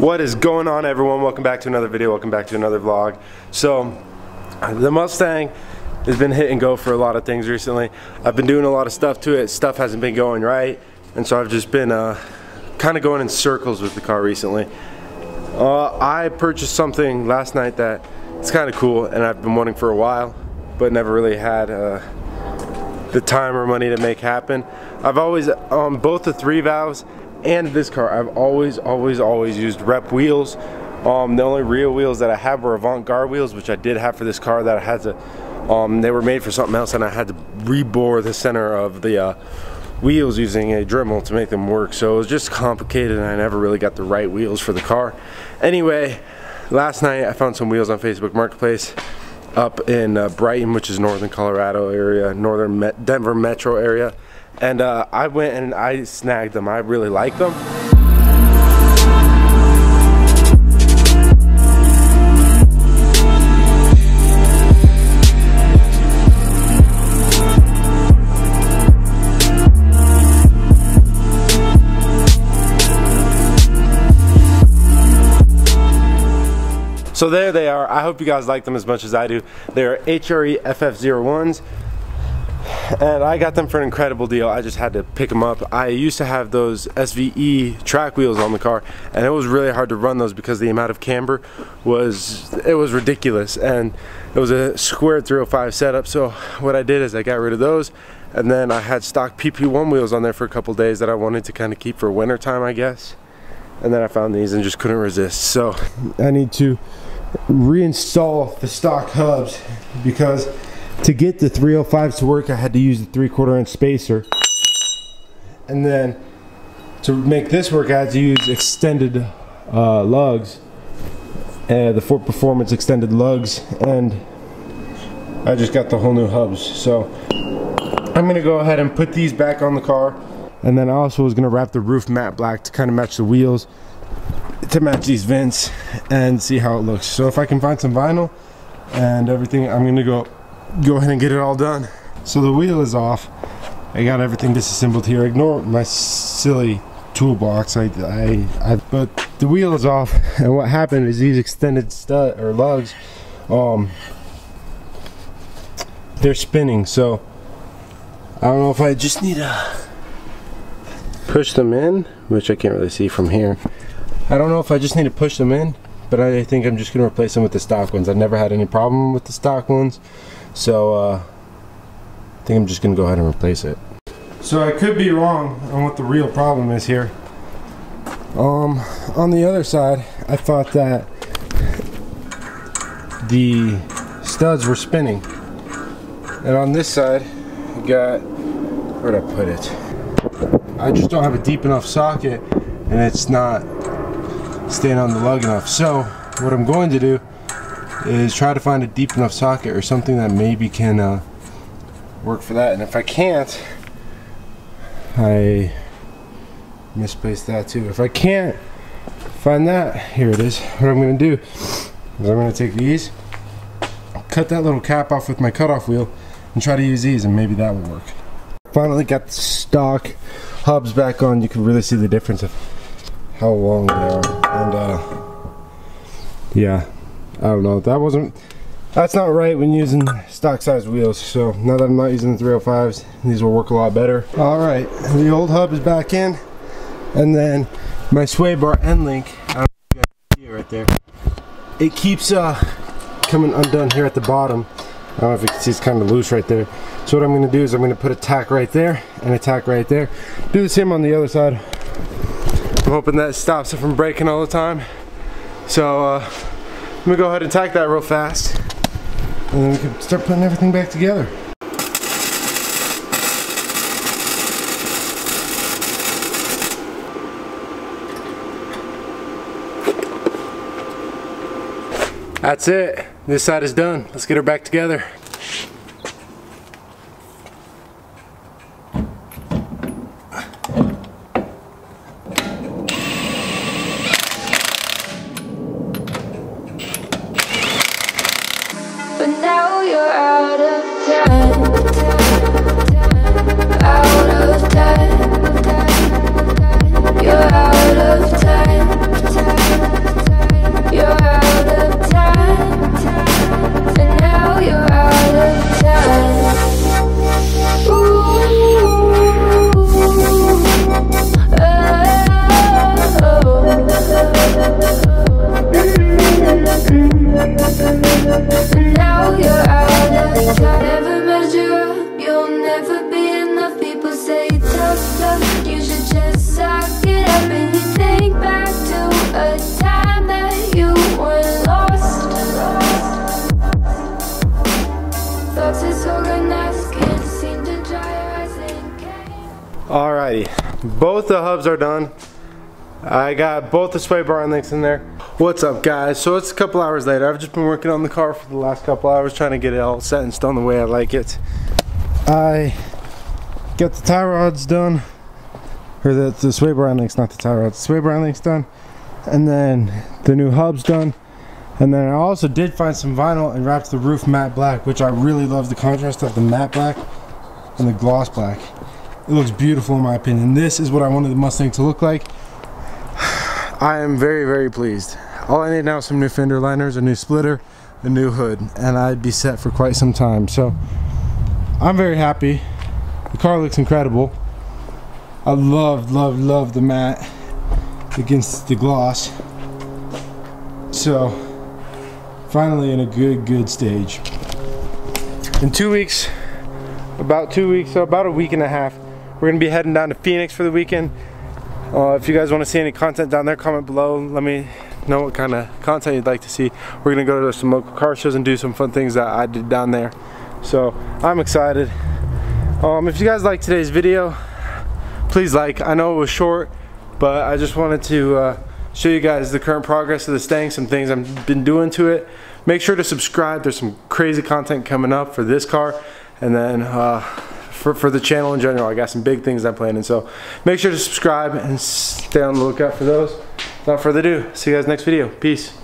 What is going on everyone? Welcome back to another video, welcome back to another vlog. So, the Mustang has been hit and go for a lot of things recently. I've been doing a lot of stuff to it, stuff hasn't been going right, and so I've just been uh, kind of going in circles with the car recently. Uh, I purchased something last night that it's kind of cool and I've been wanting for a while, but never really had uh, the time or money to make happen. I've always, on um, both the three valves and this car I've always always always used rep wheels. Um, the only real wheels that I have were avant-garde wheels which I did have for this car that I had to um, they were made for something else and I had to rebore the center of the uh, wheels using a Dremel to make them work. So it was just complicated and I never really got the right wheels for the car. Anyway last night I found some wheels on Facebook Marketplace up in uh, Brighton which is northern Colorado area northern Denver metro area and uh, I went and I snagged them. I really like them. So there they are. I hope you guys like them as much as I do. They're HRE FF01s and I got them for an incredible deal. I just had to pick them up. I used to have those SVE track wheels on the car and it was really hard to run those because the amount of camber was it was ridiculous and it was a squared 305 setup so what I did is I got rid of those and then I had stock PP1 wheels on there for a couple days that I wanted to kind of keep for winter time I guess and then I found these and just couldn't resist so I need to reinstall the stock hubs because to get the 305s to work, I had to use the three quarter inch spacer. And then to make this work, I had to use extended uh, lugs, uh, the Ford Performance extended lugs, and I just got the whole new hubs. So I'm gonna go ahead and put these back on the car. And then I also was gonna wrap the roof matte black to kind of match the wheels, to match these vents, and see how it looks. So if I can find some vinyl and everything, I'm gonna go go ahead and get it all done. So the wheel is off. I got everything disassembled here. Ignore my silly toolbox. I, I, I, but the wheel is off, and what happened is these extended stud or lugs, um, they're spinning. So I don't know if I just need to push them in, which I can't really see from here. I don't know if I just need to push them in, but I think I'm just gonna replace them with the stock ones. I've never had any problem with the stock ones. So uh, I think I'm just gonna go ahead and replace it. So I could be wrong on what the real problem is here. Um, on the other side, I thought that the studs were spinning. And on this side, we got, where'd I put it? I just don't have a deep enough socket and it's not staying on the lug enough. So what I'm going to do is try to find a deep enough socket or something that maybe can uh, work for that. And if I can't I misplaced that too. If I can't find that here it is. What I'm gonna do is I'm gonna take these cut that little cap off with my cutoff wheel and try to use these and maybe that will work. Finally got the stock hubs back on. You can really see the difference of how long they are. And uh, yeah I don't know. That wasn't, that's not right when using stock size wheels. So now that I'm not using the 305s, these will work a lot better. All right, the old hub is back in. And then my sway bar end link, I don't know if you guys see it right there. It keeps uh, coming undone here at the bottom. I don't know if you can see it's kind of loose right there. So what I'm gonna do is I'm gonna put a tack right there and a tack right there. Do the same on the other side. I'm hoping that stops it from breaking all the time. So uh, let me go ahead and tack that real fast. And then we can start putting everything back together. That's it. This side is done. Let's get her back together. Alrighty, both the hubs are done. I got both the sway bar links in there. What's up guys? So it's a couple hours later. I've just been working on the car for the last couple hours trying to get it all set and done the way I like it. I got the tie rods done. Or the, the sway bar links, not the tie rods. The sway bar links done. And then the new hubs done. And then I also did find some vinyl and wrapped the roof matte black, which I really love the contrast of the matte black and the gloss black. It looks beautiful in my opinion. This is what I wanted the Mustang to look like. I am very, very pleased. All I need now is some new fender liners, a new splitter, a new hood, and I'd be set for quite some time. So I'm very happy. The car looks incredible. I love, love, love the matte against the gloss. So finally in a good, good stage. In two weeks, about two weeks, so about a week and a half, we're gonna be heading down to Phoenix for the weekend. Uh, if you guys want to see any content down there, comment below. Let me know what kind of content you'd like to see. We're gonna go to some local car shows and do some fun things that I did down there. So I'm excited. Um, if you guys like today's video, please like. I know it was short, but I just wanted to uh, show you guys the current progress of the Stang, some things I've been doing to it. Make sure to subscribe. There's some crazy content coming up for this car. And then uh, for, for the channel in general. I got some big things I'm planning. So make sure to subscribe and stay on the lookout for those. Without further ado, see you guys next video. Peace.